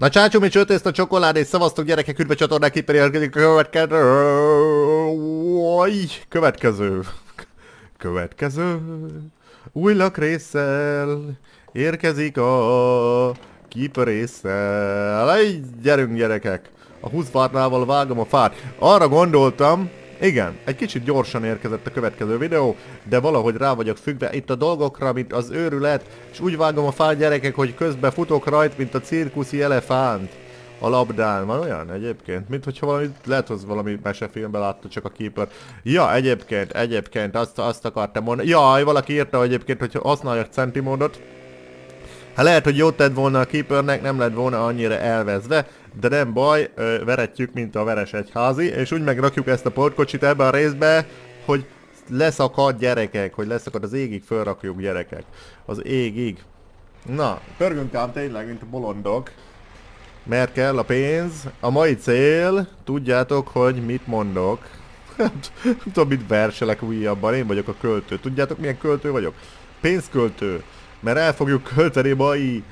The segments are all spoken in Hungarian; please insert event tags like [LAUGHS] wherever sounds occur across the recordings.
Na csácsumi csőtészt a csokoládé, szavaztok gyerekek, üdve csatornák kiperi következő... Következő... Következő... Új lakrészsel érkezik a. Ej, gyerünk gyerekek! A húzfárnával vágom a fát. Arra gondoltam, igen, egy kicsit gyorsan érkezett a következő videó, de valahogy rá vagyok függve itt a dolgokra, mint az őrület, és úgy vágom a fát gyerekek, hogy közben futok rajt, mint a cirkuszi elefánt a labdán. Van olyan egyébként? Mint hogyha valami, lehet, hogy valami mesefilmben látta csak a keeper. Ja, egyébként, egyébként, azt, azt akartam mondani. Jaj, valaki írta egyébként, hogy használjak centimódot. Hát lehet, hogy jót tett volna a keepernek, nem lett volna annyira elvezve, de nem baj, veretjük, mint a veres egyházi, és úgy megrakjuk ezt a portkocsit ebbe a részbe, hogy leszakad gyerekek, hogy leszakad az égig, felrakjuk gyerekek. Az égig. Na, pörgünk ám tényleg, mint a bolondok. Mert kell a pénz. A mai cél, tudjátok, hogy mit mondok. nem [LAUGHS] tudom, mit verselek újabban, én vagyok a költő. Tudjátok, milyen költő vagyok? Pénzköltő. Mert el fogjuk költeni mai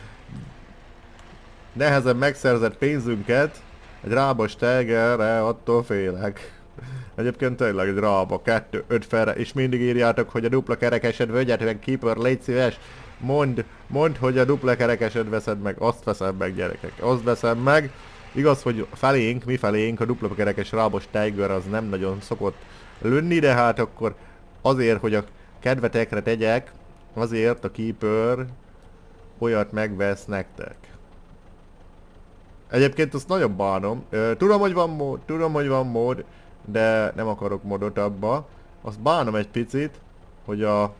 nehezen megszerzett pénzünket egy rábos tengerre, attól félek. Egyébként tényleg egy rába, kettő, öt felre, és mindig írjátok, hogy a dupla kerekesed vegyed meg, keeper, légy szíves. Mondd, mondd, hogy a dupla kerekesed veszed meg, azt veszem meg gyerekek, azt veszem meg. Igaz, hogy felénk, mi felénk a dupla kerekes rábos tiger az nem nagyon szokott lőni, de hát akkor azért, hogy a kedvetekre tegyek, azért a keeper olyat megvesz nektek. Egyébként azt nagyon bánom. Tudom, hogy van mód, tudom, hogy van mód, de nem akarok modot abba. Azt bánom egy picit, hogy a...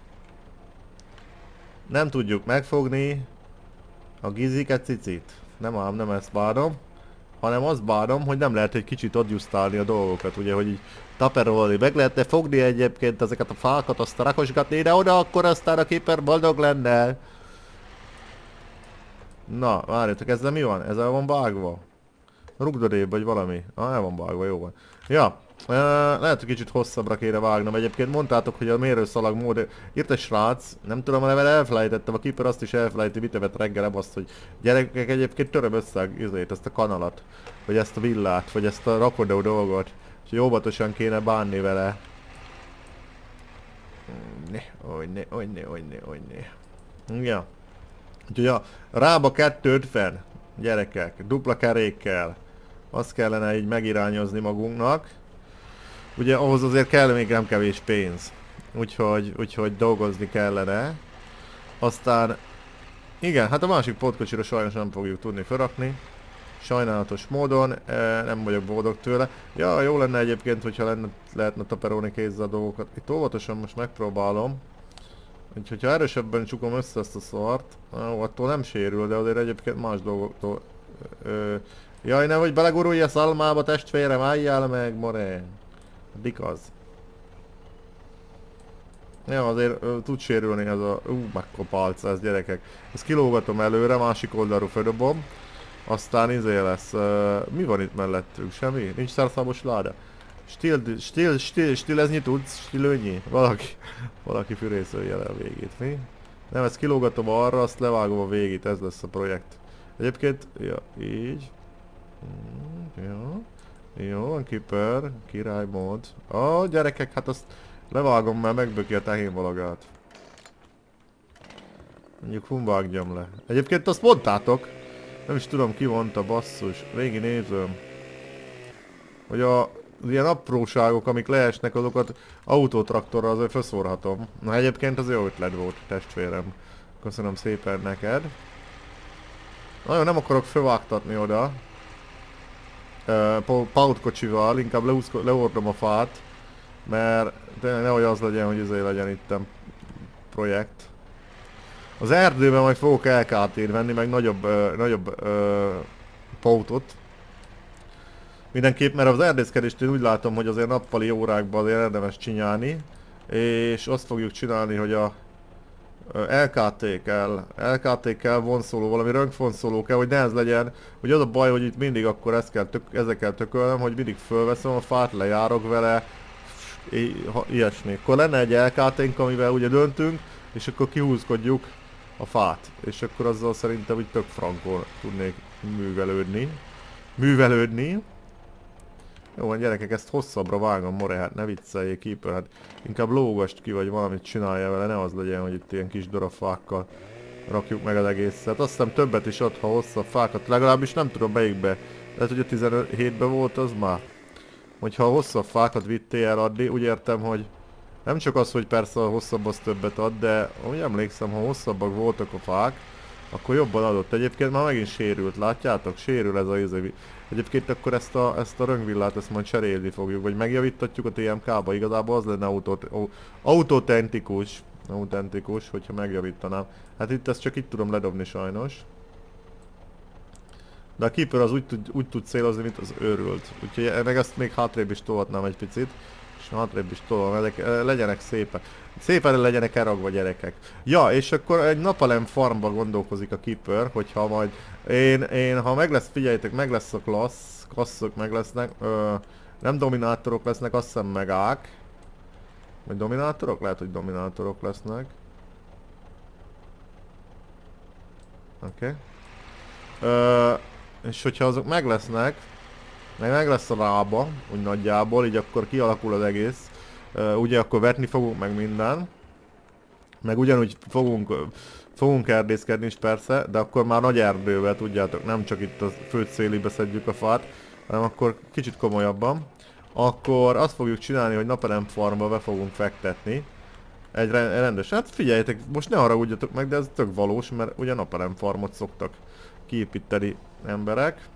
Nem tudjuk megfogni a giziket cicit. Nem ám, nem ezt bánom. Hanem azt bánom, hogy nem lehet egy kicsit adjusztálni a dolgokat, ugye, hogy így taperolni. Meg lehetne fogni egyébként ezeket a fákat, azt rakosgatni ide-oda, akkor aztán a képer boldog lenne. Na, várjatok, ezzel mi van? Ezzel van vágva? Rugdodébb vagy valami? Ah, el van vágva, jó van. Ja, lehet, hogy kicsit hosszabbra kéne vágnom. Egyébként mondtátok, hogy a mérőszalag mód... Írt egy srác, nem tudom, nevel elfelejtettem, a keeper azt is elfelejti, mit evett reggel azt, hogy gyerekek egyébként töröm össze izét, ezt a kanalat, vagy ezt a villát, vagy ezt a rakodó dolgot. És óvatosan kéne bánni vele. Ne, oj ne, oj ne, oj ne, oj ne. Ja. Úgyhogy a rába 250 gyerekek, dupla kerékkel. Azt kellene így megirányozni magunknak. Ugye ahhoz azért kell még nem kevés pénz. Úgyhogy, úgyhogy dolgozni kellene. Aztán... Igen, hát a másik potkocsira sajnos nem fogjuk tudni felrakni. Sajnálatos módon, e, nem vagyok boldog tőle. Ja, jó lenne egyébként, hogyha lenne, lehetne taperolni kézzel a dolgokat. Itt óvatosan most megpróbálom. Úgyhogy ha erősebben csukom össze ezt a szart, ó, attól nem sérül, de azért egyébként más dolgoktól... Ö, jaj, ne hogy belegurulj a szalmába testvérem, álljál meg, more! Dik az. Ja, azért ö, tud sérülni ez a... Ú, mekkopálca ez gyerekek. Ezt kilógatom előre, másik oldalról földobom. Aztán izé lesz... Uh, mi van itt mellettünk? Semmi? Nincs szerszámos láda? Stil, stil, stil, stilezni tudsz? Stilőnyi? Valaki, valaki fűrészölje le a végét, mi? Nem, ezt kilógatom arra, azt levágom a végét, ez lesz a projekt. Egyébként, ja, így. Mm, jó. Jó, van kiper, király mód. Ó, oh, gyerekek, hát azt levágom, mert megböki a tehén valagát. Mondjuk humvágjam le. Egyébként azt mondtátok, nem is tudom ki mondta, basszus, régi nézőm. Hogy a ilyen apróságok, amik leesnek, azokat autótraktorral azért felszórhatom. Na egyébként az jó ötlet volt, testvérem. Köszönöm szépen neked. Nagyon nem akarok fölvágtatni oda. Uh, pautkocsival, inkább leordom a fát. Mert tényleg nehogy az legyen, hogy ezért legyen itt projekt. Az erdőben majd fogok LKT-t venni, meg nagyobb, uh, nagyobb uh, pautot. Mindenképp, mert az erdészkedést én úgy látom, hogy azért nappali órákban azért érdemes csinálni. És azt fogjuk csinálni, hogy a LKT kell, LKT kell vonszoló, valami rönkvonszoló kell, hogy ne ez legyen, hogy az a baj, hogy itt mindig akkor ezt kell tök, ezekkel tökölnem, hogy mindig fölveszem a fát, lejárok vele, ilyesmi. Akkor lenne egy LKT-nk, amivel ugye döntünk, és akkor kihúzkodjuk a fát, és akkor azzal szerintem hogy tök frankon tudnék művelődni. Művelődni. Jó van gyerekek, ezt hosszabbra vágom, more, hát ne vicceljék Keeper, hát inkább lógast ki, vagy valamit csinálja vele, ne az legyen, hogy itt ilyen kis darab fákkal rakjuk meg az egészet. Azt hiszem többet is ad, ha hosszabb fákat, legalábbis nem tudom melyikbe. Lehet, hogy a 17-ben volt az már. Hogyha hosszabb fákat vittél el adni, úgy értem, hogy nem csak az, hogy persze a hosszabb az többet ad, de úgy emlékszem, ha hosszabbak voltak a fák, akkor jobban adott. Egyébként már megint sérült, látjátok? Sérül ez a izé. Egyébként akkor ezt a, ezt a röngvillát ezt majd cserélni fogjuk, vagy megjavítatjuk a TMK-ba, igazából az lenne autot, autentikus, autentikus, hogyha megjavítanám. Hát itt ezt csak itt tudom ledobni sajnos. De a Keeper az úgy tud, úgy tud célozni, mint az őrült. Úgyhogy meg ezt még hátrébb is tolhatnám egy picit. És hátrébb is tolom, ezek legyenek szépek. Szépen legyenek elragva gyerekek. Ja, és akkor egy napalem farmba gondolkozik a Keeper, hogyha majd én, én ha meg lesz, figyeljétek, meg lesz a klassz, klasszok meg lesznek, ö, nem dominátorok lesznek, azt hiszem meg ák. Vagy dominátorok? Lehet, hogy dominátorok lesznek. Oké. Okay. és hogyha azok meg lesznek, meg meg lesz a lába, úgy nagyjából, így akkor kialakul az egész. Uh, ugye akkor vetni fogunk meg minden. Meg ugyanúgy fogunk, fogunk erdészkedni is persze, de akkor már nagy erdővel, tudjátok, nem csak itt a főt szélibe szedjük a fát, hanem akkor kicsit komolyabban. Akkor azt fogjuk csinálni, hogy napelem farmba be fogunk fektetni. Egy rendes, hát figyeljetek, most ne haragudjatok meg, de ez tök valós, mert ugye napelem farmot szoktak kiépíteni emberek.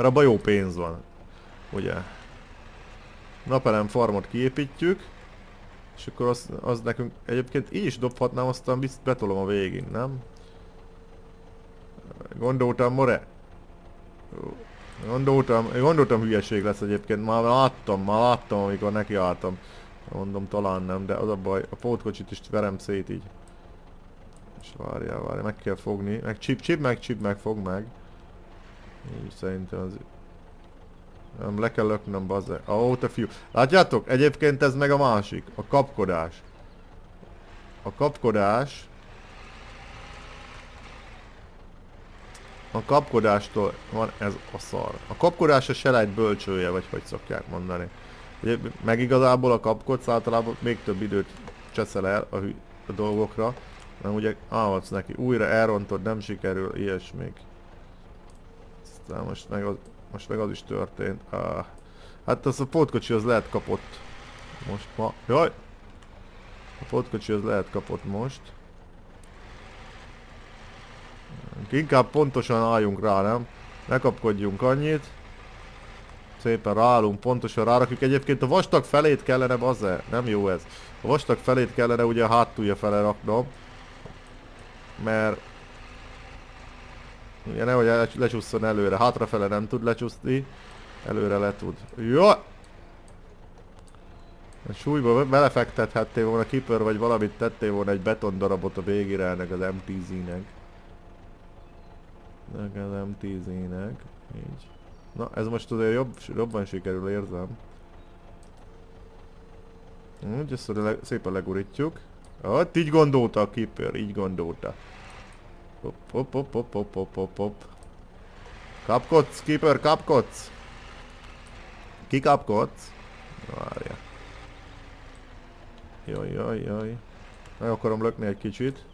Mert abban jó pénz van. Ugye? Napelem farmot kiépítjük. És akkor az, az nekünk egyébként így is dobhatnám, aztán biztos betolom a végén, nem? Gondoltam, more. Gondoltam, gondoltam hülyeség lesz egyébként, már láttam, már láttam, amikor nekiálltam. Mondom, talán nem, de az a baj, a pótkocsit is verem szét így. És várjál, várjál, meg kell fogni. Meg chip, chip meg, chip meg, fog meg. Így szerintem az... Nem, le kell löknöm, bazze. Oh, te fiú. Látjátok? Egyébként ez meg a másik. A kapkodás. A kapkodás... A kapkodástól van ez a szar. A kapkodás a selejt bölcsője, vagy hogy szokják mondani. Ugye, meg igazából a kapkodsz általában még több időt cseszel el a, a dolgokra, mert ugye állhatsz neki, újra elrontod, nem sikerül, ilyesmik. Aztán most meg az, most meg az is történt. Ah. Hát az a pótkocsi az lehet kapott. Most ma. Jaj! A pótkocsi az lehet kapott most. Inkább pontosan álljunk rá, nem? Ne kapkodjunk annyit. Szépen ráállunk, pontosan rárakjuk. Egyébként a vastag felét kellene, az -e? Nem jó ez. A vastag felét kellene ugye a hátulja fele raknom. Mert Ugye nehogy lecsusszon előre, hátrafele nem tud lecsúszni, előre le tud. Jó! A súlyba belefektethettél volna kipör, vagy valamit tettél volna egy beton darabot a végére ennek az MTZ-nek. Ennek az MTZ-nek. Így. Na, ez most azért jobb, jobban sikerül, érzem. Úgy, ezt le, szépen legurítjuk. Ott így gondolta a kipör, így gondolta. Hopp, hopp, hopp, hopp, hopp, hopp, hopp, hopp. Kapkodsz, keeper, kapkodsz! Ki kapkodsz? Várja. Jaj, jaj, jaj. Meg akarom lökni egy kicsit.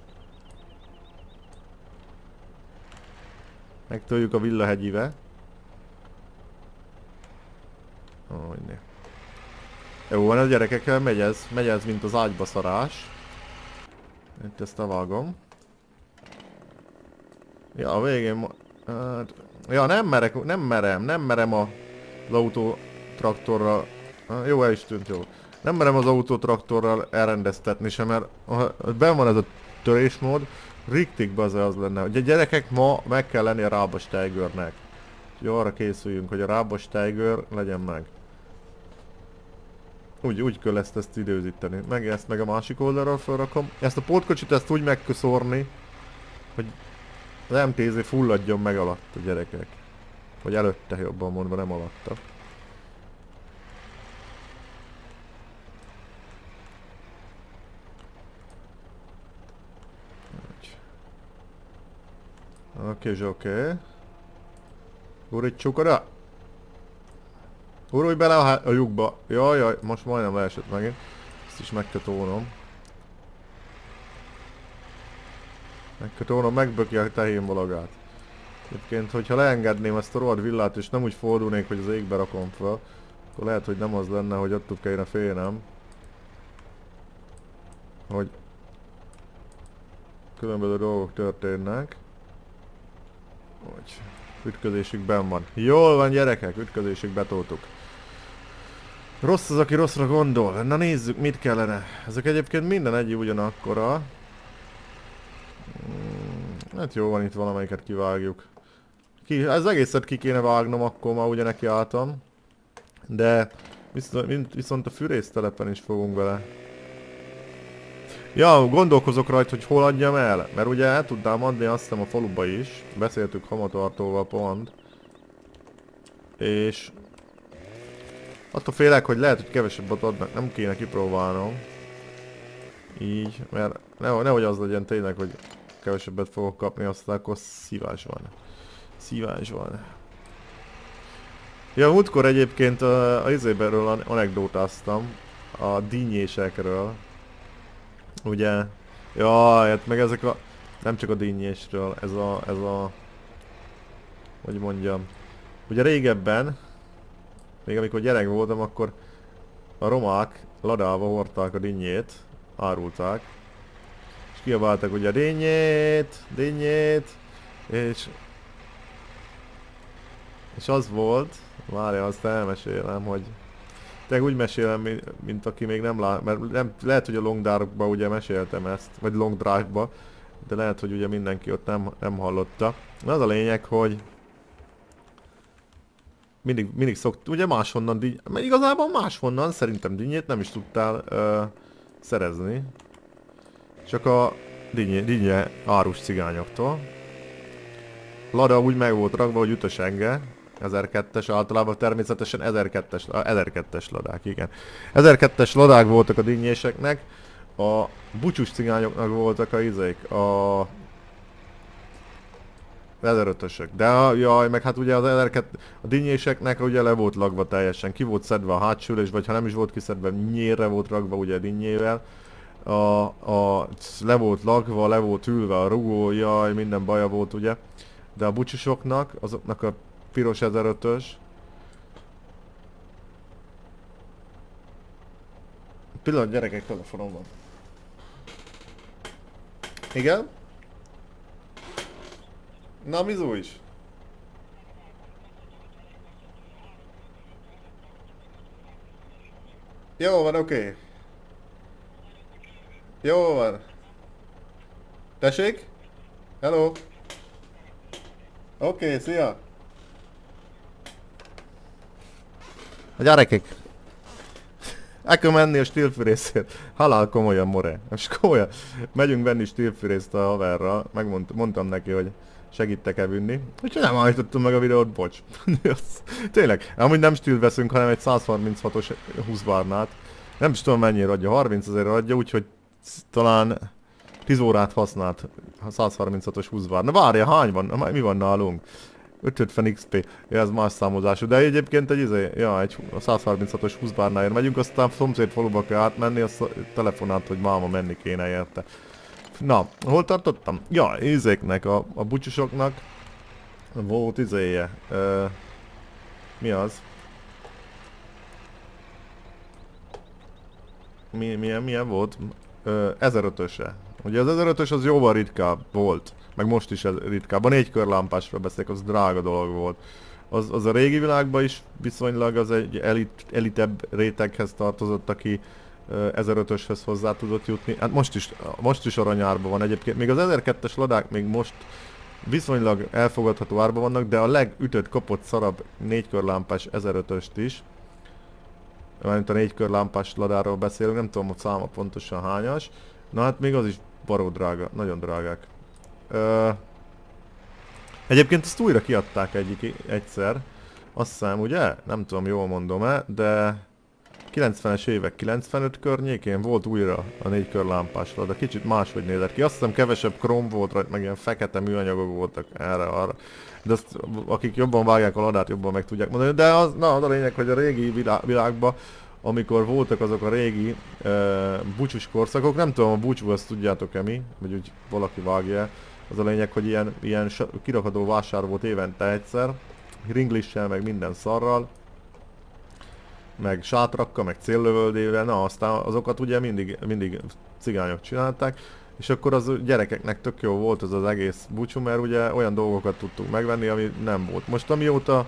Megtöljük a villahegyive. Hogy ne. Jó van, a gyerekekkel megy ez, megy ez, mint az ágyba szarás. Itt ezt a vágom. Ja, a végén... Hát, ja, nem merek, nem merem, nem merem a, az autótraktorral... Jó, el is tűnt, jó. Nem merem az autótraktorral elrendeztetni sem, mert ben van ez a törésmód, Riktig az az lenne, a gyerekek ma meg kell lenni a Rábos Tigernek. Úgyhogy arra készüljünk, hogy a Rábos Tiger legyen meg. Úgy, úgy kell ezt, ezt időzíteni. Meg ezt meg a másik oldalról felrakom. Ezt a pótkocsit ezt úgy megköszorni, hogy az MTZ fulladjon meg alatt a gyerekek. Vagy előtte jobban mondva, nem alatta. Oké, okay, oké. Gurítsuk oda! Urulj bele a, a lyukba! Jaj, jaj, most majdnem leesett megint. Ezt is meg kell tónom. Kell tónom, megböki a tehén valagát. Egyébként, hogyha leengedném ezt a rohadt villát és nem úgy fordulnék, hogy az égbe rakom fel, akkor lehet, hogy nem az lenne, hogy ott kellene félnem. Hogy különböző dolgok történnek. Hogy ütközésük ben van. Jól van gyerekek, ütközésük betoltuk. Rossz az, aki rosszra gondol. Na nézzük, mit kellene. Ezek egyébként minden egy ugyanakkora. Hmm, hát jó van, itt valamelyiket kivágjuk. Ki, ez egészet ki kéne vágnom, akkor már ugye neki álltam. De viszont, viszont a fűrésztelepen is fogunk vele. Ja, gondolkozok rajta, hogy hol adjam el. Mert ugye el tudnám adni azt a faluba is. Beszéltük hamatartóval pont. És... Attól félek, hogy lehet, hogy kevesebbet adnak. Nem kéne kipróbálnom. Így, mert ne, nehogy az legyen tényleg, hogy kevesebbet fogok kapni, aztán akkor szívás van. Szívás van. Ja, múltkor egyébként a, a izéberről anekdótáztam. A dinnyésekről. Ugye? Ja, hát meg ezek a... Nem csak a dinnyésről, ez a... ez a... Hogy mondjam... Ugye régebben, még amikor gyerek voltam, akkor a romák ladába hordták a dinnyét, árulták, kiabáltak ugye dinnyét, dinnyét, és és az volt, várja, azt elmesélem, hogy te úgy mesélem, mint aki még nem lát, mert nem, lehet, hogy a Long Dark-ba ugye meséltem ezt, vagy Long Drive-ba, de lehet, hogy ugye mindenki ott nem, nem hallotta. Az a lényeg, hogy mindig, mindig szokt, ugye máshonnan, mert igazából máshonnan szerintem dinnyét nem is tudtál ö, szerezni. Csak a dinnye, dinnye árus cigányoktól. Lada úgy meg volt rakva, hogy ütösenge, 1002-es, általában természetesen 1002-es, 1002-es ladák, igen. 1002-es ladák voltak a dinnyéseknek, a bucsus cigányoknak voltak a izék, a 1005-ösök. De jaj, meg hát ugye az 1002, a dinnyéseknek ugye le volt lagva teljesen, ki volt szedve a hátsülés, vagy ha nem is volt kiszedve, nyírre volt ragva ugye a dinnyével. A, a, le volt lagva, le volt ülve a rugó, jaj, minden baja volt ugye. De a bucsusoknak, azoknak a piros 1005-ös. Pillanat, gyerekek, telefonom van. Igen? Na, Mizu is. Jó van, oké. Okay. Jó van. Tessék? Hello? Oké, okay, szia! A gyerekek! Kell menni a stílfűrészért. Halál komolyan, more. Most komolyan. Megyünk venni stílfűrészt a haverra. Megmondtam neki, hogy segítek-e vinni. Úgyhogy nem állítottam meg a videót, bocs. [LAUGHS] Tényleg, amúgy nem stíl veszünk, hanem egy 136-os 20 barnát. Nem is tudom mennyire adja, 30 ezerre adja, úgyhogy talán 10 órát használt a 136-os 20 barna. Várja, hány van? Mi van nálunk? 550 XP, ja, ez más számozású, de egyébként egy izé, ja, egy 136-os 20 bárnáért megyünk, aztán szomszéd faluba kell átmenni, azt telefonált, hogy máma menni kéne érte. Na, hol tartottam? Ja, izéknek, a, a bucsosoknak volt izéje. Ö, mi az? Mi, milyen, milyen volt? 1005-öse. Ugye az 1005-ös az jóval ritkább volt. Meg most is ez ritkább. A négy körlámpásról beszélek, az drága dolog volt. Az, az a régi világban is viszonylag az egy elit, elitebb réteghez tartozott, aki 1005-öshöz hozzá tudott jutni. Hát most is, most is aranyárban van egyébként. Még az 1002-es ladák még most viszonylag elfogadható árban vannak, de a legütött, kapott szarab négykörlámpás 1005-öst is. Mert a négykörlámpás ladáról beszélünk, nem tudom, hogy száma pontosan hányas. Na hát még az is baró drága, nagyon drágák. Ö, egyébként ezt újra kiadták egyik, egyszer. Azt hiszem, ugye? Nem tudom, jól mondom-e, de 90-es évek 95 környékén volt újra a négy kör lámpás de kicsit máshogy nézett ki. Azt hiszem kevesebb krom volt rajta, meg ilyen fekete műanyagok voltak erre-arra. De azt, akik jobban vágják a ladát, jobban meg tudják mondani. De az, na, az a lényeg, hogy a régi világban amikor voltak azok a régi uh, bucsus korszakok, nem tudom a búcsú azt tudjátok-e mi, vagy úgy valaki vágja az a lényeg, hogy ilyen, ilyen kirakható vásár volt évente egyszer, ringlissel, meg minden szarral, meg sátrakkal, meg céllövöldével, na aztán azokat ugye mindig, mindig cigányok csinálták, és akkor az gyerekeknek tök jó volt az az egész búcsú, mert ugye olyan dolgokat tudtunk megvenni, ami nem volt. Most amióta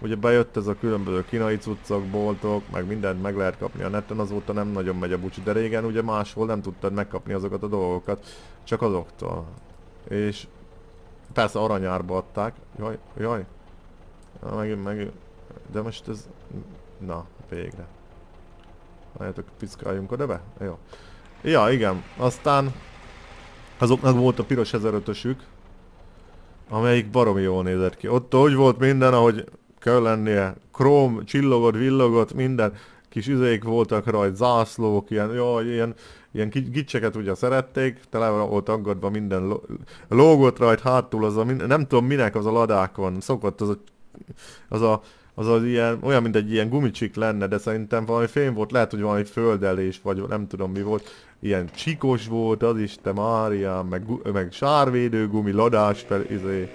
ugye bejött ez a különböző kínai cuccok, boltok, meg mindent meg lehet kapni a neten, azóta nem nagyon megy a búcsú, de régen ugye máshol nem tudtad megkapni azokat a dolgokat, csak azoktól. És persze aranyárba adták, jaj, jaj, meg, meg, de most ez, na, végre. Várjátok, piszkáljunk oda be? Jó. Ja, igen. Aztán azoknak volt a piros 1005-ösük, amelyik baromi jól nézett ki. Ott úgy volt minden, ahogy kell lennie. Króm, csillogott, villogott, minden kis izék voltak rajta, zászlók, ilyen, jó, ilyen, ilyen gicseket ugye szerették, tele volt aggadva minden, lo, lógott rajta hátul, az a, nem tudom minek az a ladákon, szokott az a, az a az az ilyen, olyan, mint egy ilyen gumicsik lenne, de szerintem valami fém volt, lehet, hogy valami földelés, vagy nem tudom mi volt. Ilyen csikos volt, az is, te Mária, meg, meg sárvédő gumi, ladás fel, izé,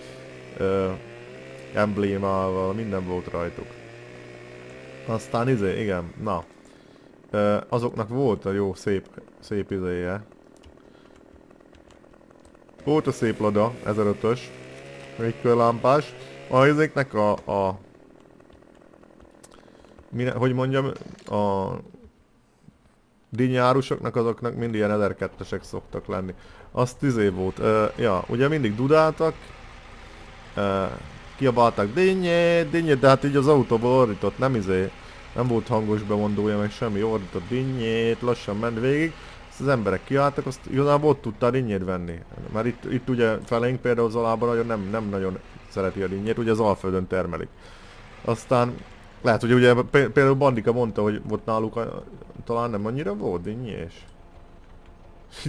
ö, emblémával, minden volt rajtuk. Aztán izé, igen, na. Ö, azoknak volt a jó, szép, szép izéje. Volt a szép lada, 1005-ös, még lámpás. A izéknek a, a mine, hogy mondjam, a dinnyárusoknak azoknak mind ilyen 1002-esek szoktak lenni. Azt izé volt, uh, ja, ugye mindig dudáltak, uh, kiabáltak dinnyét, dinnyét, de hát így az autóból ordított, nem izé, nem volt hangos bemondója, meg semmi, ordított dinnyét, lassan ment végig, azt az emberek kiálltak, azt igazából ott tudtál dinnyét venni. Mert itt, itt ugye felénk például Zalában nagyon nem, nem nagyon szereti a dinnyét, ugye az Alföldön termelik. Aztán lehet, hogy ugye például Bandika mondta, hogy volt náluk a, talán nem annyira volt dinnyés.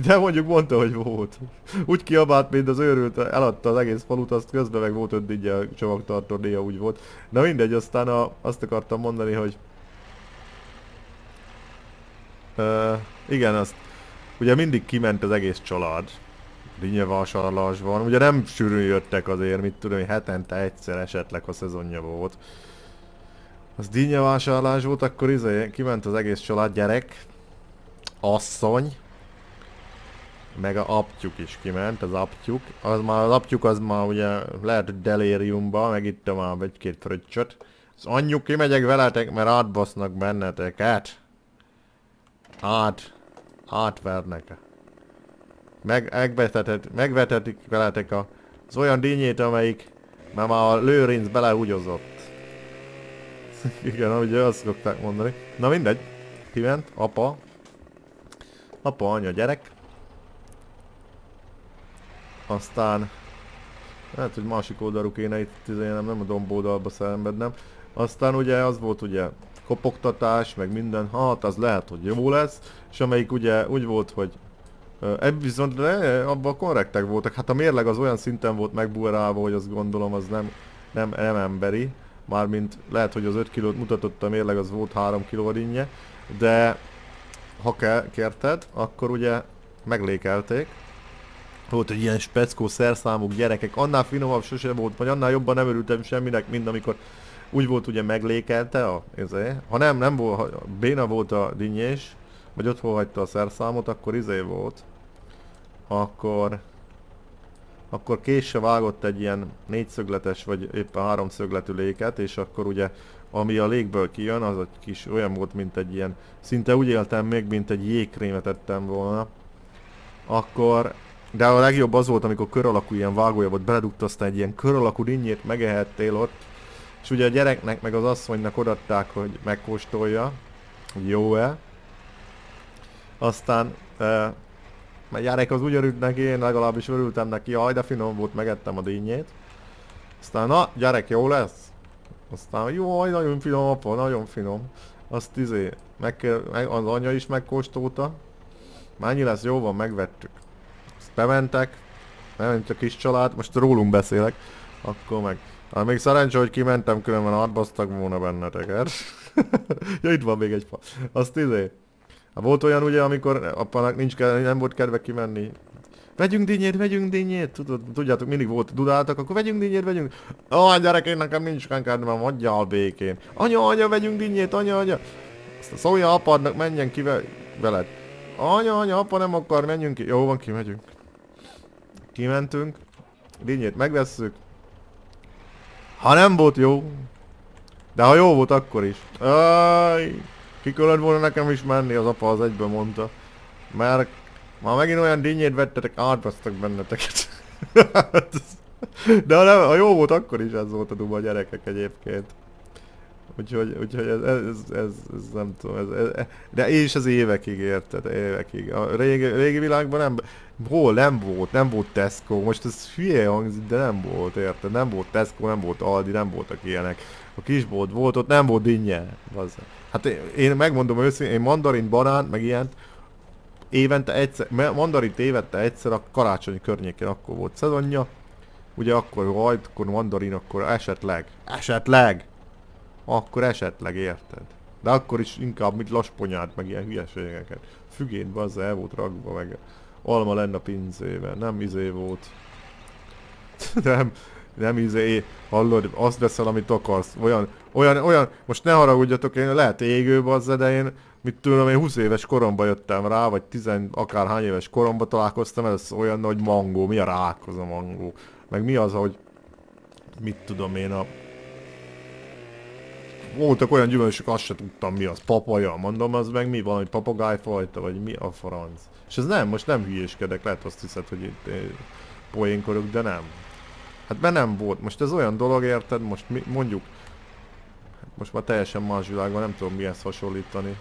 De mondjuk mondta, hogy volt. Úgy kiabált, mint az őrült, eladta az egész falut, azt közben meg volt öt dinnye a csomagtartó, néha úgy volt. Na mindegy, aztán a, azt akartam mondani, hogy... Uh, igen, azt... Ugye mindig kiment az egész család. Dinnyevásárlásban. Ugye nem sűrűn jöttek azért, mit tudom, hogy hetente egyszer esetleg, ha szezonja volt. Az dinnyavásárlás volt, akkor izé, kiment az egész család, gyerek, asszony, meg a aptyuk is kiment, az aptyuk. Az már, az aptyuk az már ugye lehet delériumba, meg itt már egy-két fröccsöt. Az anyjuk kimegyek veletek, mert átbasznak benneteket. Át, átvernek. Meg, megvetetik, megvetetik veletek a, az olyan dinnyét, amelyik már a lőrinc belehúgyozott. [LAUGHS] Igen, ugye azt szokták mondani. Na mindegy. Kiment, apa. Apa, anya, gyerek. Aztán... Lehet, hogy másik oldalú kéne itt, nem, nem a domboldalba szenvednem. Aztán ugye az volt ugye kopogtatás, meg minden, hát az lehet, hogy jó lesz. És amelyik ugye úgy volt, hogy Ebb viszont de, abban korrektek voltak. Hát a mérleg az olyan szinten volt megbuerálva, hogy azt gondolom az nem, nem, nem emberi. Mármint lehet, hogy az 5 kilót mutatott a mérleg, az volt 3 kiló dinnye, de ha ke kérted, akkor ugye meglékelték. Volt egy ilyen speckó szerszámuk gyerekek, annál finomabb sose volt, vagy annál jobban nem örültem semminek, mint amikor úgy volt ugye meglékelte a, izé. Ha nem, nem volt, ha béna volt a dinnyés, vagy ott hagyta a szerszámot, akkor izé volt. Akkor akkor késse vágott egy ilyen négyszögletes vagy éppen háromszögletű léket, és akkor ugye ami a légből kijön, az egy kis olyan volt, mint egy ilyen, szinte úgy éltem még, mint egy jégkrémet ettem volna. Akkor, de a legjobb az volt, amikor kör alakú ilyen vágója volt, beledugta aztán egy ilyen kör alakú dinnyét megehettél ott, és ugye a gyereknek meg az asszonynak odatták, hogy megkóstolja, jó-e. Aztán e, mert gyerek az úgy örült neki, én legalábbis örültem neki, jaj de finom volt, megettem a dinnyét. Aztán na, gyerek jó lesz. Aztán jó, nagyon finom apa, nagyon finom. azt izé, meg, meg az anya is megkóstolta. Mennyi lesz? Jó van, megvettük. Azt bementek, bement a kis család, most rólunk beszélek, akkor meg. Hát még szerencsé, hogy kimentem, különben átbasztak volna benneteket. [LAUGHS] ja, itt van még egy fa. Azt izé. Hát volt olyan ugye, amikor apának nincs, nem volt kedve kimenni Vegyünk dinnyét, vegyünk dinnyét, tudod, tudjátok, mindig volt, dudáltak, akkor vegyünk dinnyét, vegyünk. Ó, gyerek, én nekem nincs kedvem, adjál békén. Anya, anya, vegyünk dinnyét, anya, anya. Azt szólja apadnak, menjen ki veled. Anya, anya, apa nem akar, menjünk ki. Jó van, kimegyünk. Kimentünk. Dinnyét megvesszük. Ha nem volt jó. De ha jó volt, akkor is. Aj, ki kellett volna nekem is menni, az apa az egyben mondta. Mert már megint olyan dinnyét vettetek, átbasztak benneteket. [LAUGHS] De ha, nem, ha jó volt, akkor is ez volt a duma a gyerekek egyébként. Úgyhogy, úgyhogy ez, ez, ez, ez, nem tudom, ez, ez, de és az évekig érted, évekig. A régi, régi világban nem, hol nem volt, nem volt Tesco, most ez hülye hangzik, de nem volt, érted, nem volt Tesco, nem volt Aldi, nem voltak ilyenek. A kisbolt volt, ott nem volt dinnye. Hát én, én megmondom őszintén, én mandarin, banán, meg ilyent, évente egyszer, mandarit évente egyszer a karácsonyi környékén akkor volt szezonja. Ugye akkor volt, akkor mandarin, akkor esetleg, esetleg, akkor esetleg érted. De akkor is inkább mint lasponyát, meg ilyen hülyeségeket. Fügén bazza el volt ragva, meg alma lenne a pincében, nem izé volt. [LAUGHS] nem, nem izé, hallod, azt veszel, amit akarsz. Olyan, olyan, olyan, most ne haragudjatok, én lehet égő bazza, de én mit tudom, én 20 éves koromban jöttem rá, vagy 10 akárhány éves koromban találkoztam, ez olyan nagy mangó, mi a rák az a mangó, meg mi az, hogy mit tudom én a... Voltak olyan gyümölcsök, azt se tudtam mi az, papaja, mondom, az meg mi, valami papagájfajta, vagy mi a franc. És ez nem, most nem hülyéskedek, lehet azt hiszed, hogy itt eh, poénkorok, de nem. Hát mert nem volt, most ez olyan dolog, érted, most mi, mondjuk, hát most már teljesen más világban, nem tudom mihez hasonlítani.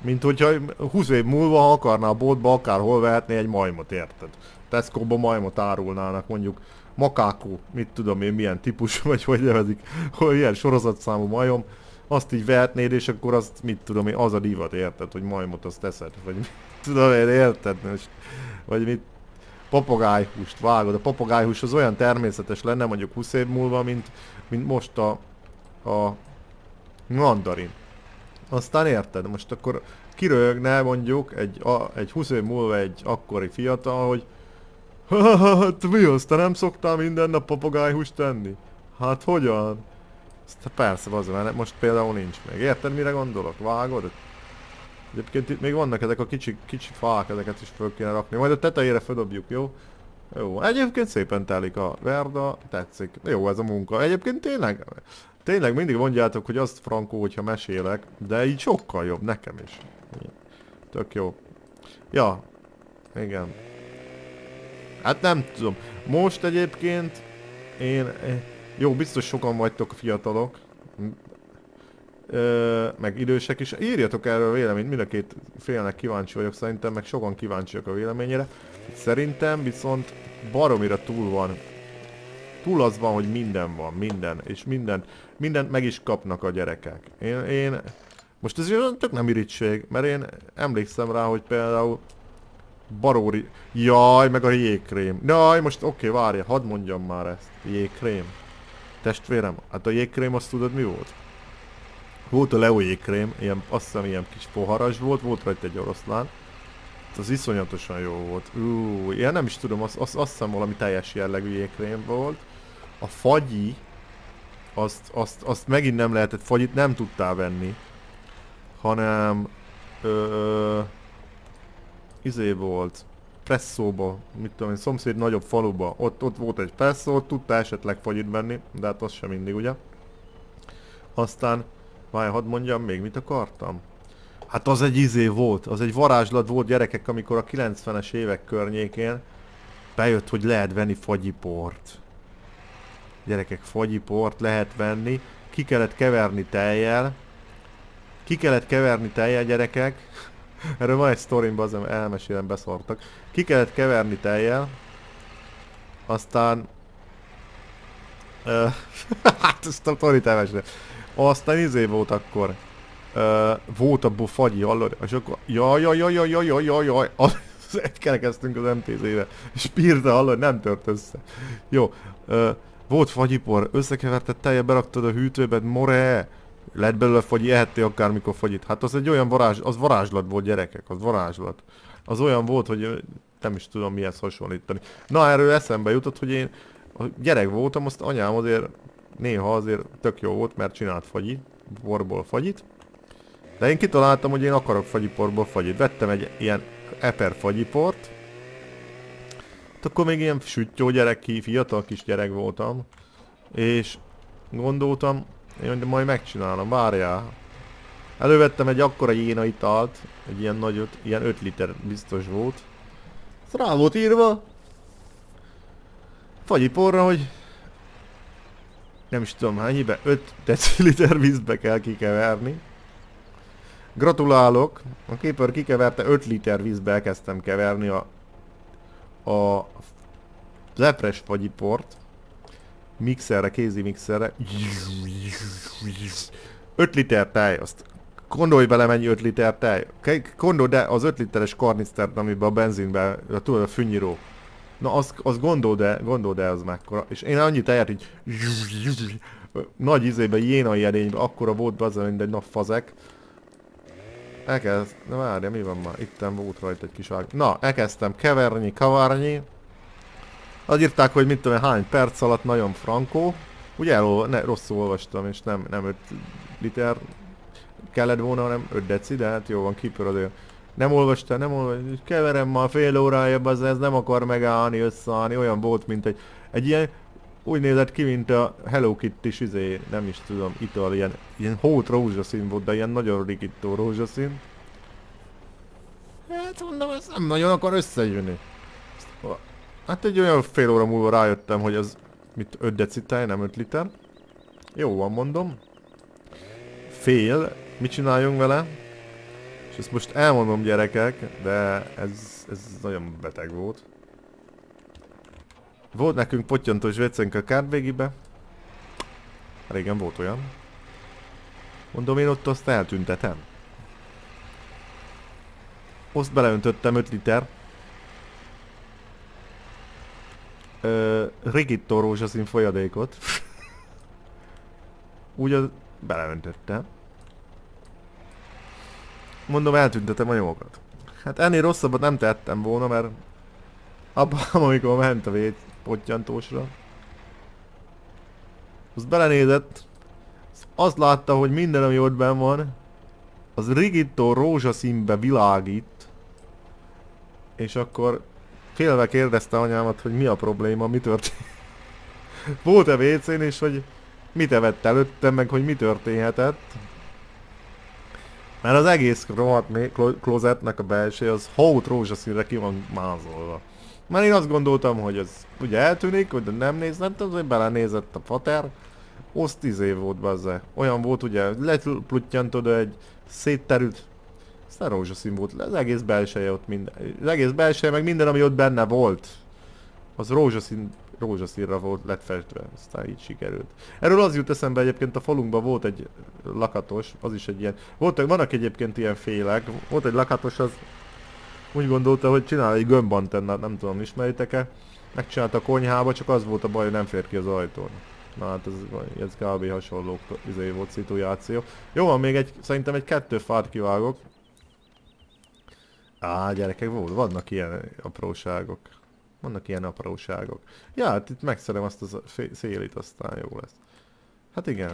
Mint hogyha 20 év múlva, ha akarná a boltba, akárhol vehetné egy majmot, érted? Tesco-ba majmot árulnának, mondjuk makákó, mit tudom én, milyen típus, [LAUGHS] vagy hogy nevezik, hogy ilyen sorozatszámú majom, azt így vehetnéd, és akkor azt, mit tudom én, az a divat, érted, hogy majmot azt teszed, vagy [LAUGHS] mit tudom én, érted? Most, vagy mit, papagájhúst vágod, a papagájhús az olyan természetes lenne mondjuk 20 év múlva, mint, mint most a, a mandarin. Aztán érted, most akkor kiröhögne mondjuk egy, a, egy 20 év múlva egy akkori fiatal, hogy Hát mi az, te nem szoktál minden nap papagájhúst tenni? Hát hogyan? Azt, persze, az, mert most például nincs még. Érted mire gondolok? Vágod? Egyébként itt még vannak ezek a kicsi, kicsi fák, ezeket is föl kéne rakni. Majd a tetejére földobjuk, jó? Jó, egyébként szépen telik a verda, tetszik. Jó ez a munka. Egyébként tényleg, tényleg mindig mondjátok, hogy azt frankó, hogyha mesélek, de így sokkal jobb nekem is. Tök jó. Ja, igen. Hát nem tudom. Most egyébként én... Eh, jó, biztos sokan vagytok fiatalok. Ö, meg idősek is. Írjatok erről véleményt, mind a két félnek kíváncsi vagyok szerintem, meg sokan kíváncsiak a véleményére. Szerintem viszont baromira túl van. Túl az van, hogy minden van, minden, és minden, mindent meg is kapnak a gyerekek. Én, én most ez tök nem irítség, mert én emlékszem rá, hogy például baróri... Jaj, meg a jégkrém. Jaj, most oké, okay, várja, hadd mondjam már ezt. Jégkrém. Testvérem, hát a jégkrém azt tudod mi volt? Volt a Leo jégkrém, ilyen, azt hiszem ilyen kis poharas volt, volt rajta egy oroszlán. Az iszonyatosan jó volt. Ú, ilyen nem is tudom, azt, azt, azt hiszem valami teljes jellegű jégkrém volt. A fagyi, azt, azt, azt megint nem lehetett, fagyit nem tudtál venni. Hanem... Ö, izé volt, presszóba, mit tudom én, szomszéd nagyobb faluba, ott, ott volt egy presszó, ott tudta esetleg fagyit venni, de hát az sem mindig, ugye? Aztán, várj, hadd mondjam még, mit akartam? Hát az egy izé volt, az egy varázslat volt gyerekek, amikor a 90-es évek környékén bejött, hogy lehet venni fagyiport. Gyerekek, fagyiport lehet venni, ki kellett keverni tejjel, ki kellett keverni tejjel gyerekek, [LAUGHS] Erről van egy sztorim, bazem, elmesélem, beszartak. Ki kellett keverni tejjel, aztán... [LAUGHS] Hát ezt a sztorit elmesélem. Aztán izé volt akkor. Uh, volt abból fagyi, hallod? És akkor jaj, jaj, jaj, jaj, jaj, jaj, jaj. Az egy kerekeztünk az MTZ-be. És pírta, hallod? Nem tört össze. Jó. Uh, volt fagyipor, összekeverted teljesen beraktad a hűtőbe, more. Lett belőle fagyi, ehettél akármikor fagyit. Hát az egy olyan varázs, az varázslat volt gyerekek, az varázslat. Az olyan volt, hogy nem is tudom mihez hasonlítani. Na erről eszembe jutott, hogy én a gyerek voltam, azt anyám azért néha azért tök jó volt, mert csinált fagyit, borból fagyit. De én kitaláltam, hogy én akarok fagyiporból fagyit. Vettem egy ilyen eper fagyiport. Hát akkor még ilyen süttyó gyerek fiatal kis gyerek voltam. És gondoltam, én majd megcsinálom, várjál. Elővettem egy akkora jéna italt, egy ilyen nagyot, ilyen 5 liter biztos volt. Ez rá volt írva. Fagyiporra, hogy nem is tudom hányibe, 5 deciliter vízbe kell kikeverni. Gratulálok, a képer kikeverte 5 liter vízbe elkezdtem keverni a, a lepres fagyiport. Mixerre, kézi mixerre. 5 liter tej, azt gondolj bele mennyi 5 liter tej. Gondolj de az 5 literes karnisztert, amiben a benzinben, tudod a fűnyíró. Na az, az gondold el, gondold el az mekkora. És én annyit tejet, hogy nagy izébe, jénai edénybe, akkora volt az, mint egy nagy fazek. Elkezd, na várja, mi van már? Itten volt rajta egy kis ág. Na, elkezdtem keverni, kavarni. Az írták, hogy mit tudom hány perc alatt nagyon frankó. Ugye elolva, ne, rosszul olvastam, és nem, nem 5 liter kellett volna, hanem 5 deci, de hát jó van, kipör azért nem olvasta, nem olvasta, keverem ma fél órája, az ez nem akar megállni, összeállni, olyan volt, mint egy, egy ilyen, úgy nézett ki, mint a Hello Kitty-s izé, nem is tudom, ital, ilyen, ilyen hót rózsaszín volt, de ilyen nagyon rikító rózsaszín. Hát mondom, ez nem nagyon akar összejönni. Hát egy olyan fél óra múlva rájöttem, hogy az mit 5 decitál, nem 5 liter. Jó van mondom. Fél. Mit csináljunk vele? És ezt most elmondom gyerekek, de ez, ez nagyon beteg volt. Volt nekünk pottyantós vécénk a kártvégibe. Régen volt olyan. Mondom, én ott azt eltüntetem. Azt beleöntöttem 5 liter. Ö, rigitto rózsaszín folyadékot. [LAUGHS] Úgy az beleöntöttem. Mondom, eltüntetem a nyomokat. Hát ennél rosszabbat nem tettem volna, mert abban, amikor ment a vét pottyantósra, az belenézett, azt látta, hogy minden, ami ott benn van, az rigitto rózsaszínbe világít, és akkor félve kérdezte anyámat, hogy mi a probléma, mi történt. Volt-e WC-n, és hogy mit evett előttem, meg hogy mi történhetett. Mert az egész rohadt klozetnek a belső az hót rózsaszínre ki van mázolva. Mert én azt gondoltam, hogy ez ugye eltűnik, hogy nem nézett, azért belenézett a fater. Oszt tíz év volt bezze. Olyan volt ugye, lepluttyantod egy szétterült, aztán rózsaszín volt, az egész belseje ott minden, az egész belseje meg minden ami ott benne volt. Az rózsaszín rózsaszínra volt lett festve, aztán így sikerült. Erről az jut eszembe egyébként a falunkban volt egy lakatos, az is egy ilyen, voltak, vannak egyébként ilyen félek, volt egy lakatos, az úgy gondolta, hogy csinál egy gömbantennát, nem tudom, ismeritek-e? Megcsinálta a konyhába, csak az volt a baj, hogy nem fér ki az ajtón. Na hát ez, ez kb. hasonló izé volt szituáció. Jó van, még egy, szerintem egy kettő fát kivágok. Á, gyerekek, volt, vannak ilyen apróságok. Vannak ilyen apróságok. Ja, hát itt megszerem azt a szélit, aztán jó lesz. Hát igen.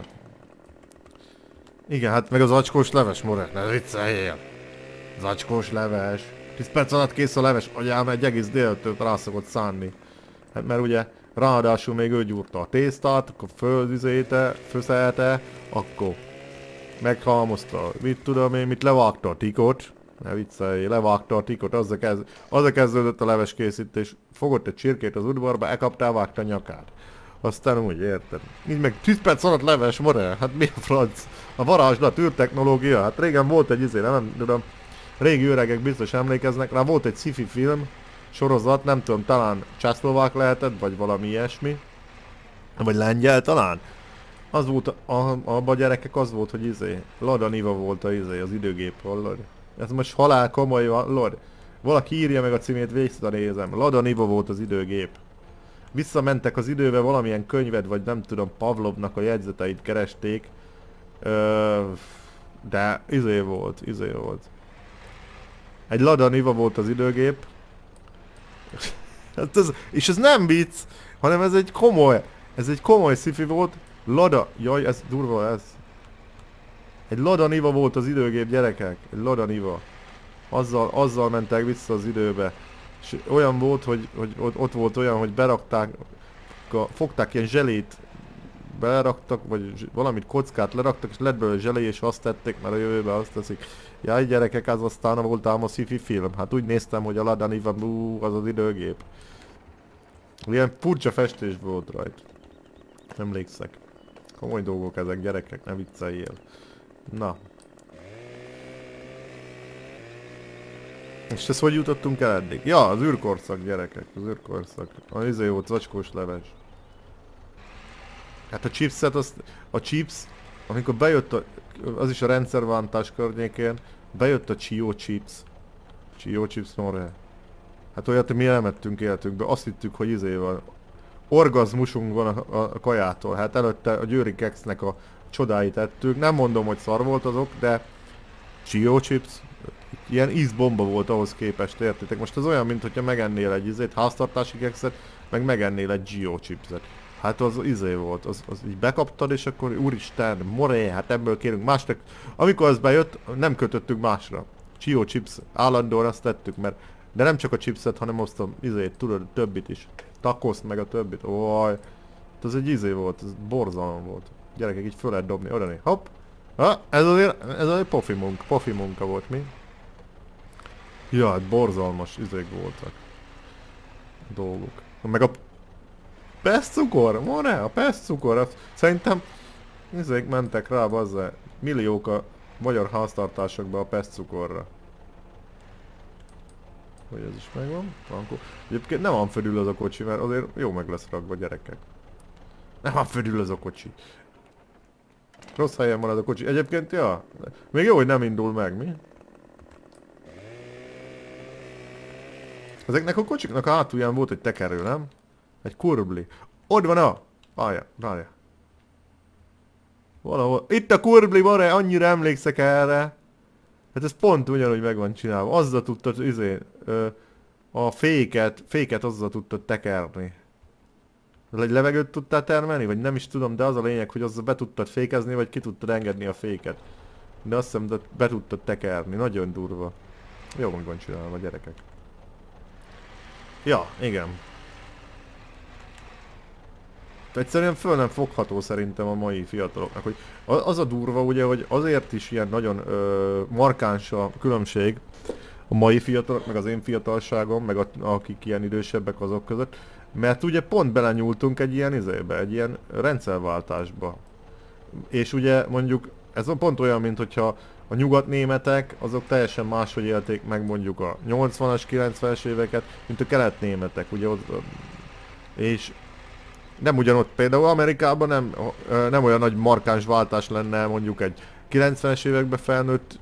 Igen, hát meg az acskós leves, more, ne vicceljél. Az acskós leves. 10 perc alatt kész a leves, agyám egy egész déltől rá szokott szánni. Hát mert ugye ráadásul még ő gyúrta a tésztát, akkor földüzéte, főszelte, akkor meghalmozta, mit tudom én, mit levágta a tikot, ne viccelj, levágta a tikot, azzal, kezd, azzal kezdődött a leves készítés. Fogott egy csirkét az udvarba, elkaptál, vágta nyakát. Aztán úgy érted. Így meg 10 perc alatt leves, more, hát mi a franc? A varázslat, űrtechnológia, hát régen volt egy izé, nem tudom, régi öregek biztos emlékeznek rá, volt egy sci-fi film, sorozat, nem tudom, talán császlovák lehetett, vagy valami ilyesmi. Vagy lengyel talán. Az volt, a, abban a gyerekek az volt, hogy izé, Lada Niva volt a izé, az időgép, hallod? Ez most halál komoly, hallod? Valaki írja meg a címét, végig nézem. Lada Niva volt az időgép. Visszamentek az időbe, valamilyen könyved, vagy nem tudom, Pavlovnak a jegyzeteit keresték. Ö, de izé volt, izé volt. Egy Lada Niva volt az időgép. hát ez, és ez nem vicc, hanem ez egy komoly, ez egy komoly szifi volt. Lada, jaj, ez durva ez. Egy Lada Niva volt az időgép gyerekek, egy Lada Niva. Azzal, azzal mentek vissza az időbe. És olyan volt, hogy, hogy ott, volt olyan, hogy berakták, fogták ilyen zselét, beleraktak, vagy valamit kockát leraktak, és lett belőle zselé, és azt tették, mert a jövőben azt teszik. Jaj gyerekek, az aztán volt ám a sci film. Hát úgy néztem, hogy a Ladani van, bú, az az időgép. Ilyen furcsa festés volt rajt. Emlékszek. Komoly dolgok ezek gyerekek, ne vicceljél. Na. És ezt hogy jutottunk el eddig? Ja, az űrkorszak gyerekek, az űrkorszak. A izé volt zacskós leves. Hát a chipset, az, a chips, amikor bejött a, az is a rendszervántás környékén, bejött a Chio chips. Chio chips more. Hát olyat, hogy mi elmettünk életünkbe, azt hittük, hogy izé van. Orgazmusunk van a, a, a kajától. Hát előtte a Győri Kexnek a csodáit ettük. Nem mondom, hogy szar volt azok, de Chio chips, ilyen ízbomba volt ahhoz képest, értitek? Most az olyan, mint hogyha megennél egy izét, háztartási kekszet, meg megennél egy Gio chipset. Hát az izé volt, az, az így bekaptad, és akkor úristen, moré, hát ebből kérünk másnak. Amikor az bejött, nem kötöttük másra. Chio chips, állandóan azt tettük, mert de nem csak a chipset, hanem azt a izét, tudod, többit is. Takoszt meg a többit, oj. Ez egy izé volt, ez borzalom volt. Gyerekek, így föl lehet dobni, oda hopp. Ha, ez azért, ez egy pofi munka, pofi munka volt, mi? Ja, hát borzalmas izék voltak. Dolgok. Meg a Peszcukor? More? A peszcukor? Az, szerintem ezek mentek rá bazza milliók a magyar háztartásokba a peszcukorra. Hogy ez is megvan. Frankó. Egyébként nem van fölül az a kocsi, mert azért jó meg lesz rakva gyerekek. Nem van fölül az a kocsi. Rossz helyen van az a kocsi. Egyébként, ja. Még jó, hogy nem indul meg, mi? Ezeknek a kocsiknak a hátulján volt egy tekerő, nem? Egy kurbli. Ott van a... Várja, várja. Valahol. Itt a kurbli, van -e? Annyira emlékszek erre. Hát ez pont ugyanúgy meg van csinálva. Azzal tudtad, izé, ö, a féket, féket azzal tudtad tekerni. Egy levegőt tudtál termelni, vagy nem is tudom, de az a lényeg, hogy azzal be tudtad fékezni, vagy ki tudtad engedni a féket. De azt hiszem, de be tudtad tekerni. Nagyon durva. Jó meg van csinálva, gyerekek. Ja, igen. Egyszerűen föl nem fogható szerintem a mai fiataloknak, hogy az a durva ugye, hogy azért is ilyen nagyon ö, markáns a különbség a mai fiatalok, meg az én fiatalságom, meg a, akik ilyen idősebbek azok között, mert ugye pont belenyúltunk egy ilyen izébe, egy ilyen rendszerváltásba. És ugye mondjuk ez pont olyan, mint hogyha a nyugatnémetek azok teljesen máshogy élték meg mondjuk a 80-as, 90-es éveket, mint a keletnémetek, ugye ott, és nem ugyanott például Amerikában nem, nem olyan nagy markáns váltás lenne mondjuk egy 90-es években felnőtt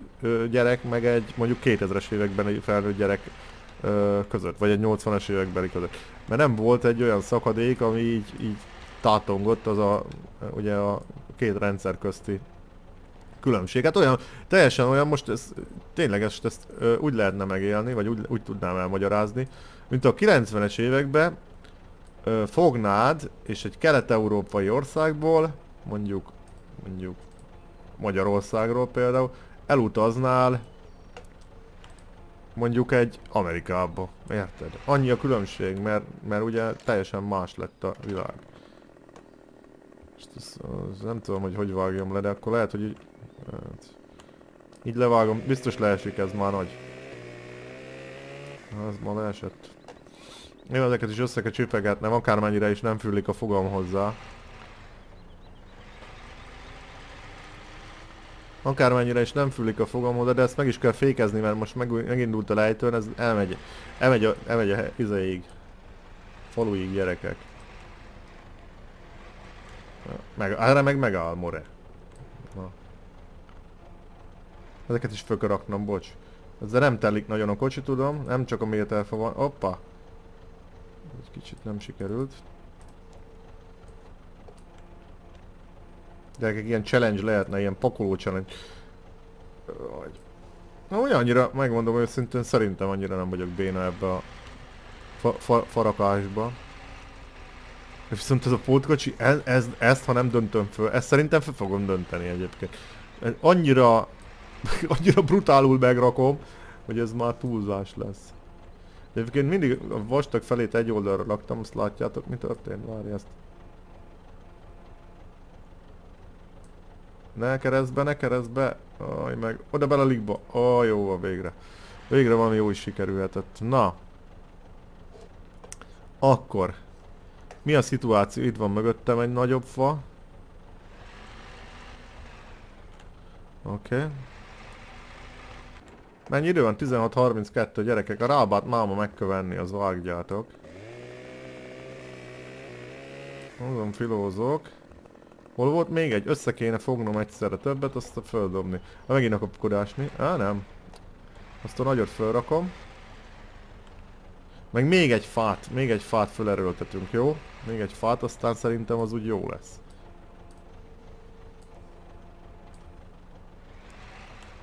gyerek, meg egy mondjuk 2000-es években egy felnőtt gyerek között, vagy egy 80-as évekbeli között. Mert nem volt egy olyan szakadék, ami így, így tátongott az a, ugye a két rendszer közti különbség. Hát olyan, teljesen olyan, most ez, tényleg ezt, ezt úgy lehetne megélni, vagy úgy, úgy tudnám elmagyarázni, mint a 90-es években ö, fognád, és egy kelet-európai országból, mondjuk, mondjuk Magyarországról például, elutaznál mondjuk egy Amerikába, érted? Annyi a különbség, mert, mert ugye teljesen más lett a világ. És ez, az nem tudom, hogy hogy vágjam le, de akkor lehet, hogy hát, így levágom, biztos leesik ez már nagy. Ez ma leesett. Én ezeket is össze kell csipegetnem, akármennyire is nem fűlik a fogam hozzá. Akármennyire is nem fűlik a fogam hozzá, de ezt meg is kell fékezni, mert most meg, megindult a lejtőn, ez elmegy, elmegy a, elmegy a izeig. Faluig gyerekek. Meg, erre meg megáll, more. Na. Ezeket is föl kell raknom, bocs. Ezzel nem telik nagyon a kocsi, tudom. Nem csak a méterfa van. Hoppa! Egy kicsit nem sikerült. De ilyen challenge lehetne, ilyen pakoló challenge. Na úgy annyira, megmondom őszintén, szerintem annyira nem vagyok béna ebbe a fa fa farakásba. Viszont ez a pótkocsi, ez, ez, ezt ha nem döntöm föl, ezt szerintem fel fogom dönteni egyébként. Annyira, [LAUGHS] annyira brutálul megrakom, hogy ez már túlzás lesz. Egyébként mindig a vastag felét egy oldalra laktam, azt látjátok mi történt? Várj ezt. Ne kereszt be, ne kereszt be. Aj, meg oda bele a ligba. Aj, jó van végre. Végre valami jó is sikerülhetett. Na. Akkor. Mi a szituáció? Itt van mögöttem egy nagyobb fa. Oké. Okay. Mennyi idő van? 16.32 gyerekek. A rábát máma meg az vágjátok. Azon filózok. Hol volt még egy? Össze kéne fognom egyszerre többet, azt földobni. Ha megint a kapkodás mi? Á, nem. Azt a nagyot fölrakom. Meg még egy fát, még egy fát fölerőltetünk, jó? Még egy fát, aztán szerintem az úgy jó lesz.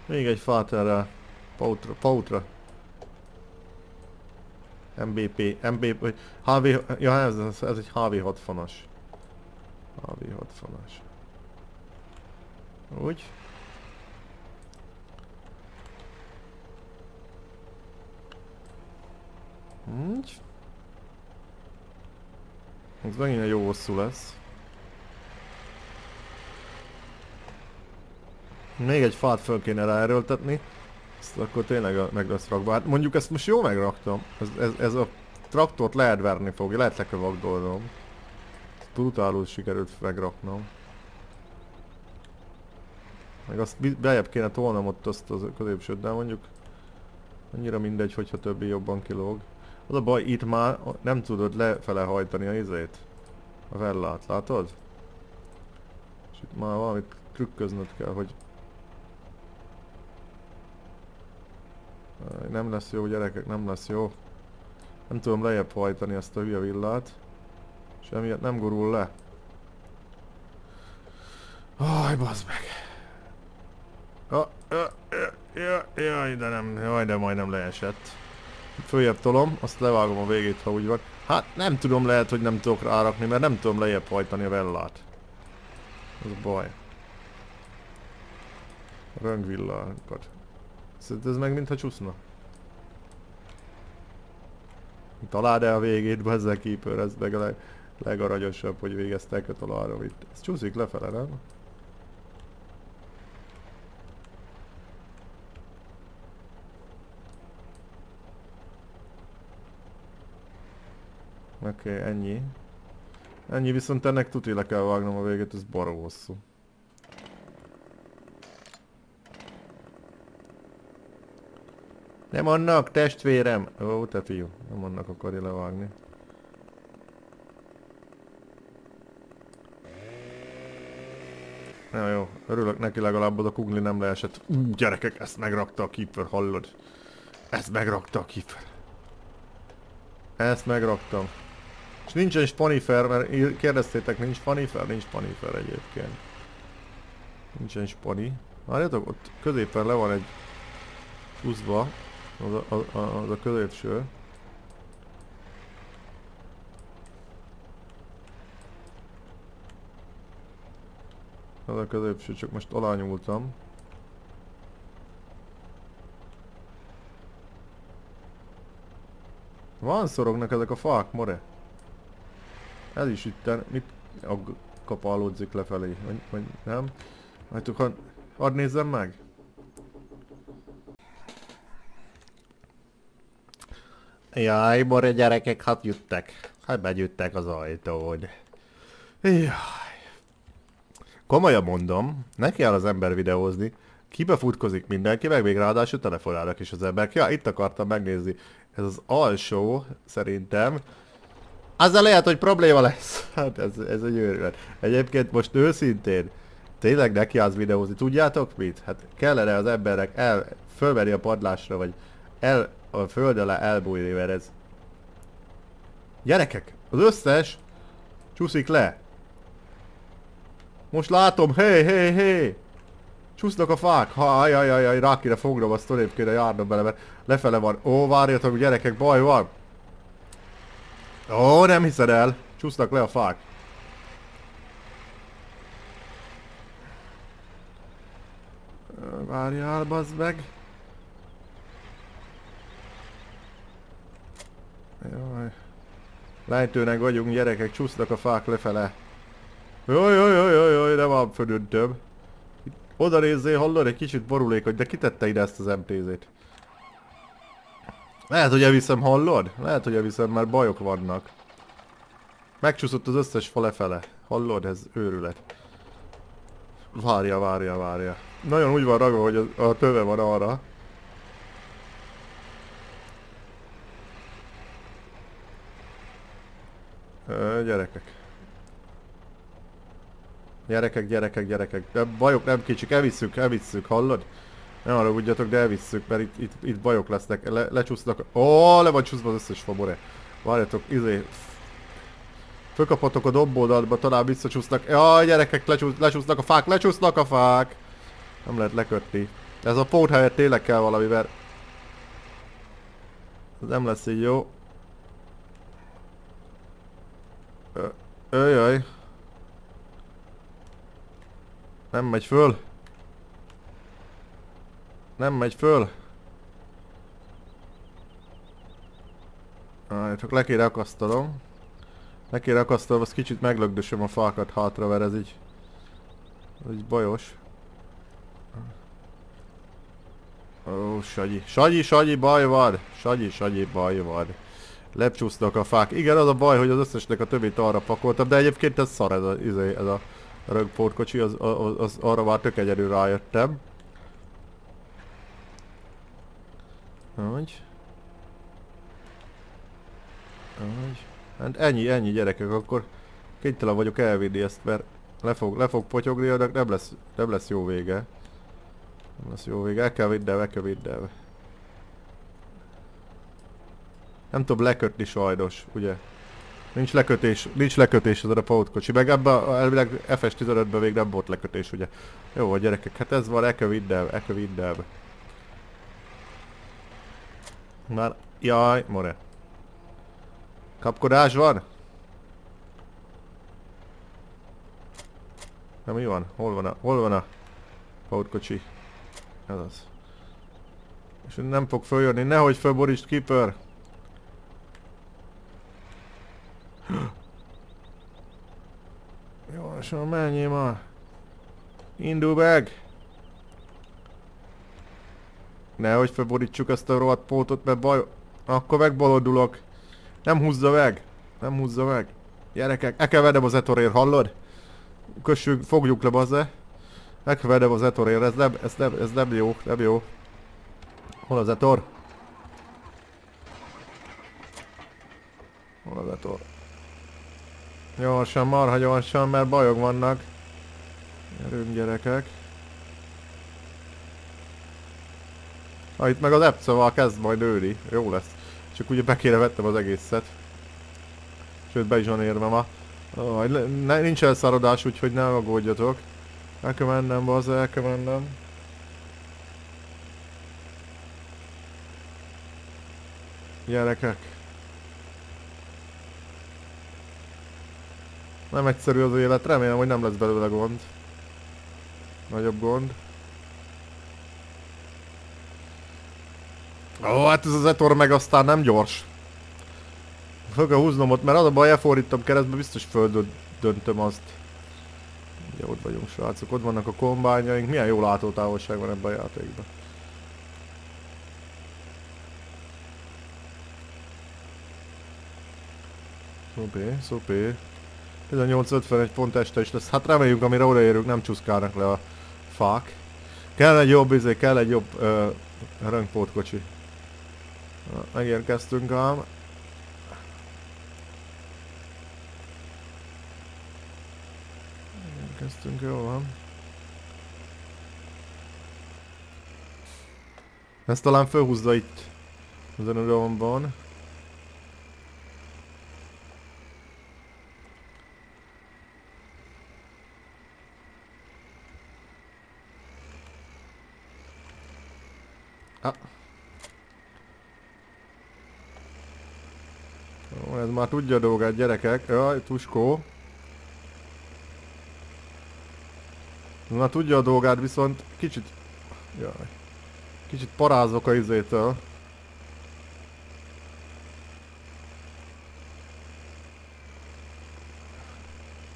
Még egy fát erre. Pautra, Pautra. MBP, MBP, HV, ja ez, ez egy HV60-as. HV60-as. Úgy. Úgy. Ez megint egy jó hosszú lesz. Még egy fát föl kéne ráerőltetni. Ezt akkor tényleg meg lesz rakva. Hát mondjuk ezt most jó megraktam. Ez, ez, ez a traktort lehet verni fogja, lehet lekövagdolnom. Brutálul sikerült megraknom. Meg azt bejebb kéne tolnom ott azt az középsőt, de mondjuk annyira mindegy, hogyha többi jobban kilóg. Az a baj, itt már nem tudod lefele hajtani a izét. A vellát, látod? És itt már valamit trükköznöd kell, hogy... Nem lesz jó gyerekek, nem lesz jó. Nem tudom lejjebb hajtani ezt a hülye villát. És emiatt nem gurul le. Aj, bazd meg. Ja, ja, ja, ja, de nem, jaj, de majdnem leesett. Följebb tolom, azt levágom a végét, ha úgy van. Hát nem tudom, lehet, hogy nem tudok rárakni, mert nem tudom lejjebb hajtani a vellát. Ez a baj. Röngvillákat. Szerintem ez meg mintha csúszna. Találd el a végét, bezzek keeper, ez meg a leg, legaranyosabb, hogy végeztek a találom itt. Ez csúszik lefele, nem? Oké, okay, ennyi. Ennyi, viszont ennek tuti le kell vágnom a véget, ez baró hosszú. Nem annak, testvérem! Ó, te fiú, nem annak akarja levágni. Na jó, örülök neki legalább az a kugli nem leesett. Ú, gyerekek, ezt megrakta a keeper, hallod? Ezt megrakta a keeper. Ezt megraktam. És nincsen spanifer, mert kérdeztétek, nincs spanifer? Nincs spanifer egyébként. Nincsen spani. Várjátok, ott középen le van egy pluszba, az a, az az a középső. Az a középső, csak most alányultam. Van szorognak ezek a fák, more? Ez is itten, mit kapálódzik lefelé, vagy, vagy nem? Majd ha hadd nézzem meg. Jaj, more gyerekek, hát jöttek. Hát begyűttek az ajtód. Jaj. Komolyan mondom, ne kell az ember videózni. Kibe futkozik mindenki, meg még ráadásul telefonálnak is az emberek. Ja, itt akartam megnézni. Ez az alsó, szerintem, Azzal lehet, hogy probléma lesz. [LAUGHS] Hát ez, ez egy őrület. Egyébként most őszintén, tényleg neki az videózni. Tudjátok mit? Hát kellene az emberek el, fölvenni a padlásra, vagy el, a föld alá elbújni, mert ez... Gyerekek, az összes csúszik le. Most látom, hé, hé, hé! Csúsznak a fák, ha, jaj, jaj, jaj, rá kéne fognom, azt tolébb kéne járnom bele, mert lefele van. Ó, várjatok, gyerekek, baj van. Ó, nem hiszed el. Csúsznak le a fák. Várjál, bazd meg. Jaj. Lejtőnek vagyunk, gyerekek, csúsznak a fák lefele. Jaj, jaj, jaj, jaj, jaj, nem van födöntöm. Oda nézzél, hallod, egy kicsit borulékony, de kitette ide ezt az MTZ-t. Lehet, hogy elviszem, hallod? Lehet, hogy elviszem, mert bajok vannak. Megcsúszott az összes fa lefele. Hallod? Ez őrület. Várja, várja, várja. Nagyon úgy van ragva, hogy a, a töve van arra. Gyerekek. Gyerekek, gyerekek, gyerekek. De bajok nem kicsik, elvisszük, elvisszük, hallod? Nem arra ugyatok, de elvisszük, mert itt, itt, itt bajok lesznek, le, lecsúsznak. Ó, le van csúszva az összes fabore. Várjatok, izé... Fölkapatok a domboldatba, talán visszacsúsznak. Jaj, gyerekek, lecsúsz, lecsúsznak a fák, lecsúsznak a fák! Nem lehet lekötni. Ez a pót helyett tényleg kell valamivel. Ez nem lesz így jó. Öjjaj. Nem megy föl. Nem megy föl. Ah, csak le kéne akasztalom. Le kéne akasztalom, az kicsit meglögdösöm a fákat hátra, mert ez így... Ez így bajos. Ó, Sagyi. Sagyi, Sagyi, baj van! Sagyi, Sagyi, baj van. Lepcsúsznak a fák. Igen, az a baj, hogy az összesnek a többit arra pakoltam, de egyébként ez szar ez a, izé, ez a rögpótkocsi, az, az, az, arra már tök egyedül rájöttem. Hogy? Hogy? Hát ennyi, ennyi gyerekek, akkor kénytelen vagyok elvinni ezt, mert le fog, le fog potyogni, de nem lesz, nem lesz jó vége. Nem lesz jó vége, el kell vinnem, el kell vinnem. Nem tudom lekötni sajnos, ugye? Nincs lekötés, nincs lekötés ezen a pótkocsi, meg ebben elvileg FS15-ben még nem volt lekötés, ugye? Jó, a gyerekek, hát ez van, vinnem, el kell vinnem. Már, jaj, more. Kapkodás van? Na mi van? Hol van a, hol van a pótkocsi? Ez az. És nem fog följönni, nehogy fölborítsd Keeper! És menjél már! Indul meg! Nehogy felborítsuk ezt a rohadt pótot, mert baj... Akkor megbolondulok. Nem húzza meg. Nem húzza meg. Gyerekek, el kell vedem az etorér, hallod? Kössük, fogjuk le bazze. Meg kell vedem az etorér, ez nem, ez nem, ez nem jó, nem jó. Hol az etor? Hol az etor? Gyorsan, marha gyorsan, mert bajok vannak. Gyerünk gyerekek. Ha itt meg az epcoval kezd majd nőni, jó lesz. Csak ugye be kéne vettem az egészet. Sőt be is van érve ma. Oh, ne, nincs elszarodás, úgyhogy ne aggódjatok. El kell mennem, bazza, el kell mennem. Gyerekek. Nem egyszerű az élet, remélem, hogy nem lesz belőle gond. Nagyobb gond. Ó, hát ez az etor meg aztán nem gyors. Föl kell húznom ott, mert az a baj, elfordítom keresztbe, biztos földön döntöm azt. Ugye ott vagyunk srácok, ott vannak a kombányaink, milyen jó látótávolság van ebben a játékban. Szopé, szopé. 18.51 pont este is lesz. Hát reméljük, amire odaérünk, nem csúszkálnak le a fák. Kell egy jobb izé, kell egy jobb ö, rönkpótkocsi. Megérkeztünk ám. Megérkeztünk, jó van. ezt talán felhúzza itt az önödomban. Már tudja a dolgát, gyerekek. Jaj, tuskó. Már tudja a dolgát, viszont kicsit... Jaj. Kicsit parázok a izétől.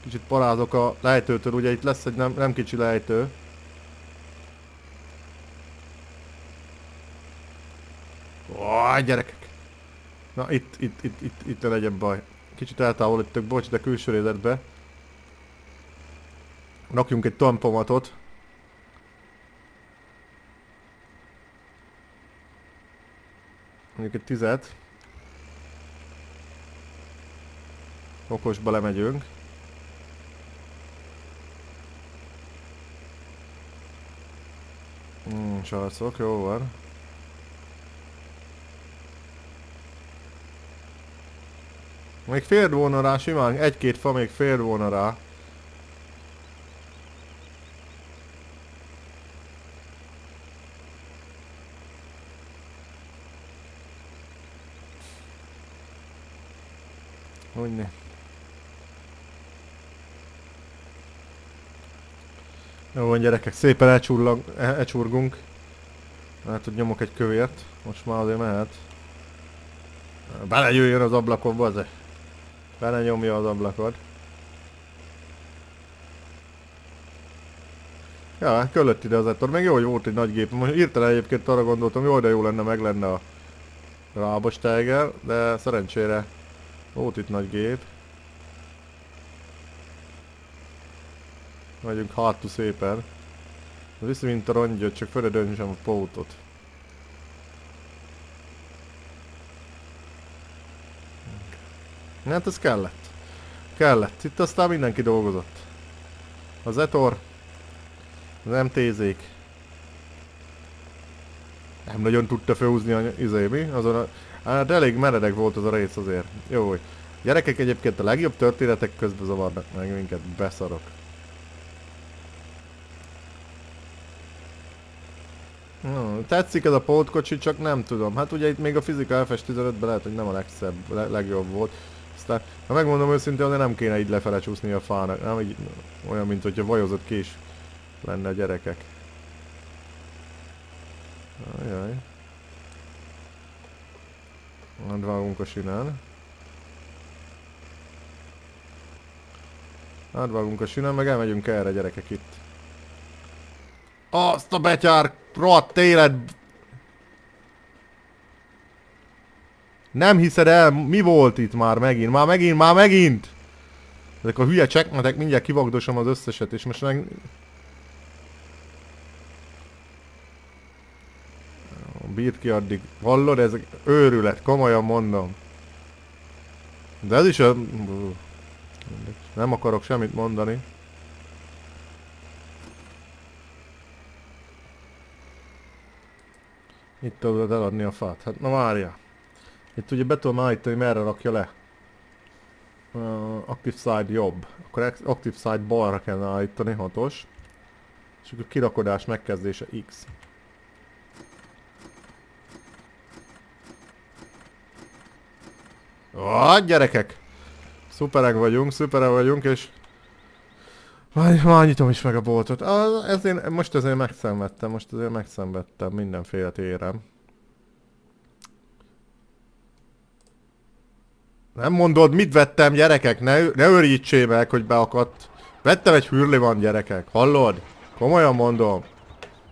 Kicsit parázok a lejtőtől, ugye itt lesz egy nem, nem kicsi lejtő. Ó, gyerekek! Na itt, itt, itt, itt, itt ne legyen baj. Kicsit eltávolítok, bocs, de külső részletbe. Rakjunk egy tampomatot. Mondjuk egy tizet. Okosba lemegyünk. Hmm, sarcok, jó van. Még fér volna rá simán, egy-két fa még fér volna rá. Hogyne. Jó van gyerekek, szépen elcsurlag, elcsurgunk. Hát, hogy nyomok egy kövért. Most már azért mehet. Belejöjjön az ablakon, bazze. Bele nyomja az ablakot. Ja, köllött ide az ettor. Meg jó, hogy volt egy nagy gép. Most írtelen egyébként arra gondoltam, jó, de jó lenne, meg lenne a rábos tiger, de szerencsére volt itt nagy gép. Megyünk hátul szépen. Viszi mint a rongyot, csak földre döntsem a pótot. Hát ez kellett. Kellett. Itt aztán mindenki dolgozott. Az Etor, az MTZ-k. Nem nagyon tudta felhúzni a izé, mi? Azon a... Hát elég meredek volt az a rész azért. Jó, hogy. Gyerekek egyébként a legjobb történetek közben zavarnak meg minket, beszarok. No, tetszik ez a pótkocsi, csak nem tudom. Hát ugye itt még a fizika FS 15-ben lehet, hogy nem a legszebb, le legjobb volt. Aztán, ha megmondom őszintén, azért nem kéne így lefele csúszni a fának. Nem így, olyan, mint hogyha vajozott kés lenne a gyerekek. Ajaj. Átvágunk a sinán. Átvágunk a sinán, meg elmegyünk erre gyerekek itt. Azt a betyár rohadt élet Nem hiszed el, mi volt itt már megint? Már megint, már megint! Ezek a hülye csekmetek, mindjárt kivagdosom az összeset, és most meg... Bírt ki addig. Hallod, ez őrület, komolyan mondom. De ez is a... Nem akarok semmit mondani. Itt tudod eladni a fát. Hát na várja. Itt ugye be tudom állítani, hogy merre rakja le. Uh, active side jobb. Akkor active side balra kell állítani, hatos. És akkor kirakodás megkezdése X. Ah, gyerekek! Szuperek vagyunk, szuperek vagyunk, és... Már, már nyitom is meg a boltot. Ah, ezért, most ezért megszenvedtem, most ezért megszenvedtem mindenféle térem. Nem mondod, mit vettem, gyerekek? Ne, ne őrítsé meg, hogy beakadt. Vettem egy hürli van, gyerekek. Hallod? Komolyan mondom.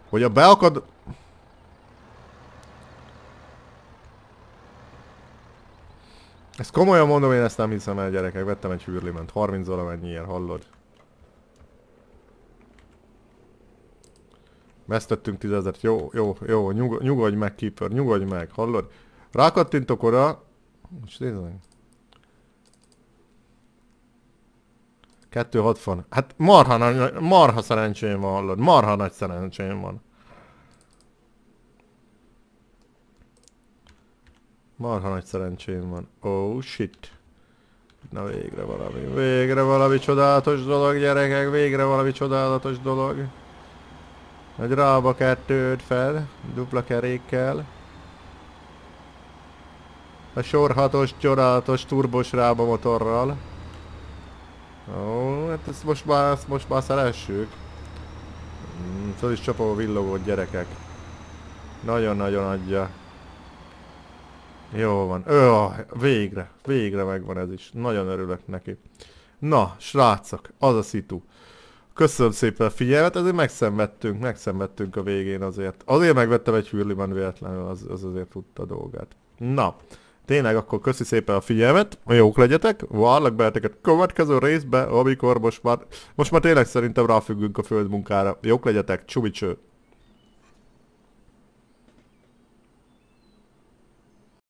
Hogy a beakad... Ezt komolyan mondom, én ezt nem hiszem el, gyerekek. Vettem egy hűrliment. 30 valamennyiért, hallod? Vesztettünk tízezet. Jó, jó, jó. Nyug nyugodj meg, Keeper. Nyugodj meg, hallod? Rákattintok oda. Most nézd. 260. Hát marha, marha szerencsém van, hallod. Marha nagy szerencsém van. Marha nagy szerencsém van. Oh shit. Na végre valami, végre valami csodálatos dolog gyerekek, végre valami csodálatos dolog. Egy rába kettőt fel, dupla kerékkel. A sor hatos csodálatos turbos rába motorral. Ó, hát ezt most már, ezt most már szeressük. Mm, Föl is csapom a villogót gyerekek. Nagyon-nagyon adja. Jó van. Ö, végre, végre megvan ez is. Nagyon örülök neki. Na, srácok, az a szitu. Köszönöm szépen a figyelmet, ezért megszenvedtünk, megszenvedtünk a végén azért. Azért megvettem egy hűrliban véletlenül, az, az azért tudta a dolgát. Na, tényleg akkor köszi szépen a figyelmet, jók legyetek, várlak benneteket következő részbe, amikor most már, most már tényleg szerintem ráfüggünk a földmunkára. Jók legyetek, csubicső!